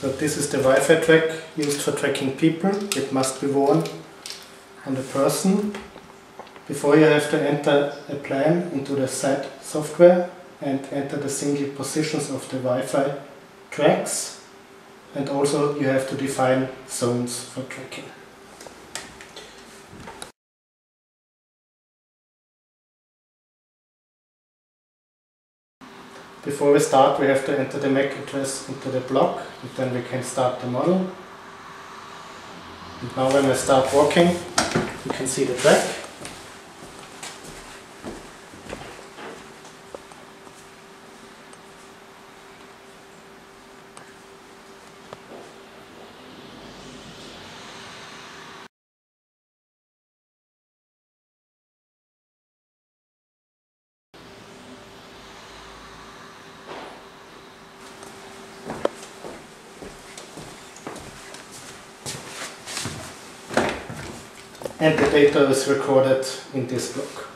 So this is the Wi-Fi track used for tracking people. It must be worn on the person. Before you have to enter a plan into the site software and enter the single positions of the Wi-Fi tracks and also you have to define zones for tracking. Before we start we have to enter the MAC address into the block and then we can start the model. And now when I start walking you can see the track. And the data is recorded in this block.